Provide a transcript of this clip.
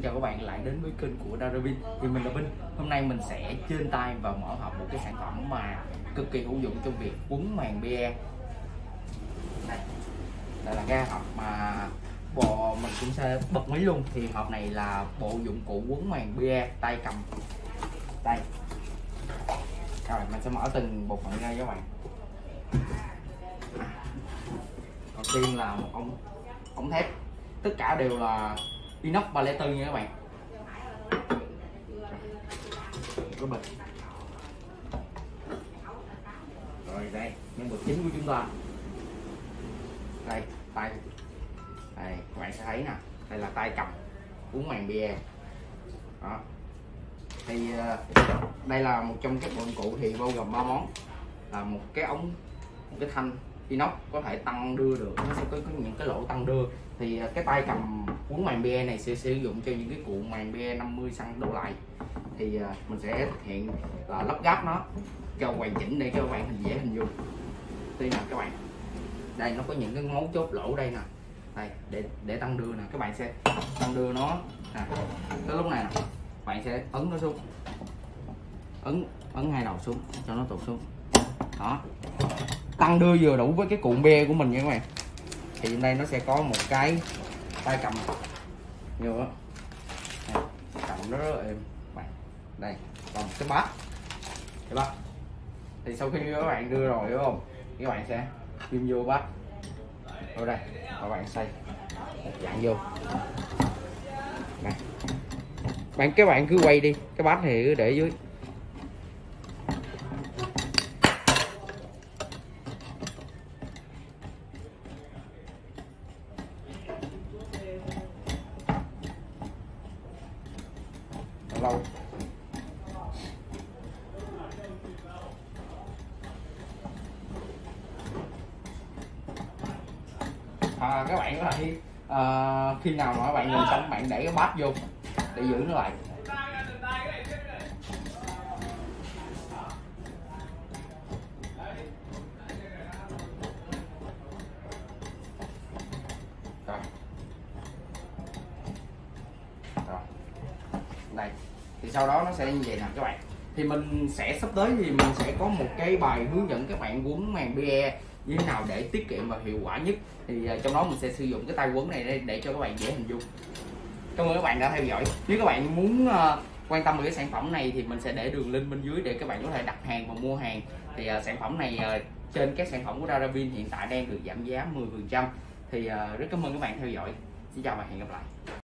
xin chào các bạn lại đến với kênh của Daravin thì mình là Vinh hôm nay mình sẽ trên tay và mở hộp một cái sản phẩm mà cực kỳ hữu dụng trong việc quấn màng BE đây. Đây là cái hộp mà bộ mình cũng sẽ bật mí luôn. Thì hộp này là bộ dụng cụ quấn màng BE tay cầm. Đây. Rồi, mình sẽ mở từng bộ phận ra cho các bạn. À. Đầu tiên là một ống ống thép. Tất cả đều là inox 304 nha các bạn. Có bịch. Rồi đây nhân vật chính của chúng ta. Đây tay. Đây các bạn sẽ thấy nè đây là tay cầm uống màn bia đó. Thì ờ, đây là một trong các dụng cụ thì bao gồm ba món. Là một cái ống một cái thanh inox có thể tăng đưa được nó sẽ có, có những cái lỗ tăng đưa. Thì ờ, cái tay cầm cuốn màng BE này sẽ sử dụng cho những cái cuộn màng BE 50 xăng đổ lại. Thì à, mình sẽ thực hiện là lắp ráp nó cho hoàn chỉnh để cho các bạn dễ hình dung. Tuy là các bạn. Đây, nó có những cái mấu chốt lỗ đây nè. Đây, để để tăng đưa nè. Các bạn sẽ tăng đưa nó. Nè cái lúc này nè, bạn sẽ ấn nó xuống. Ấn ấn hai đầu xuống, cho nó tụt xuống. Đó. Tăng đưa vừa đủ với cái cuộn bê của mình nha các bạn. Thì đây nó sẽ có một cái tay cầm nhiều Đây, cầm nó rất là êm. Bạn đây còn cái bát. Cái bát. Thì sau khi các bạn đưa rồi đúng không? Các bạn sẽ kim vô bát. Ở đây các bạn xây dặn vô. Này, bạn các bạn cứ quay đi. Cái bát thì cứ để dưới. Lâu. À, các bạn có thể à, khi nào mà các bạn làm xong bạn để cái bát vô để giữ nó lại rồi rồi đây thì sau đó nó sẽ như vậy nè các bạn. Thì mình sẽ sắp tới thì mình sẽ có một cái bài hướng dẫn các bạn quấn màng PE như thế nào để tiết kiệm và hiệu quả nhất. Thì à, trong đó mình sẽ sử dụng cái tay quấn này để, để cho các bạn dễ hình dung. Cảm ơn các bạn đã theo dõi. Nếu các bạn muốn à, quan tâm về cái sản phẩm này thì mình sẽ để đường link bên dưới để các bạn có thể đặt hàng và mua hàng. Thì uh, sản phẩm này uh, trên các sản phẩm của Daravin hiện tại đang được giảm giá 10% thì uh, rất cảm ơn các bạn theo dõi. Xin chào và hẹn gặp lại.